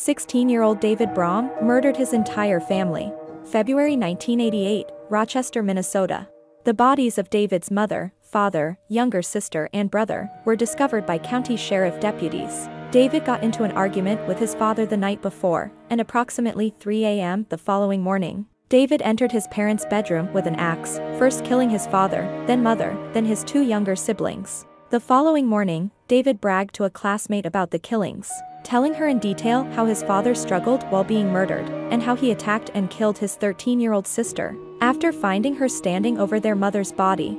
16-year-old David Brom murdered his entire family. February 1988, Rochester, Minnesota. The bodies of David's mother, father, younger sister and brother were discovered by county sheriff deputies. David got into an argument with his father the night before, and approximately 3 a.m. the following morning. David entered his parents' bedroom with an axe, first killing his father, then mother, then his two younger siblings. The following morning, David bragged to a classmate about the killings telling her in detail how his father struggled while being murdered, and how he attacked and killed his 13-year-old sister. After finding her standing over their mother's body,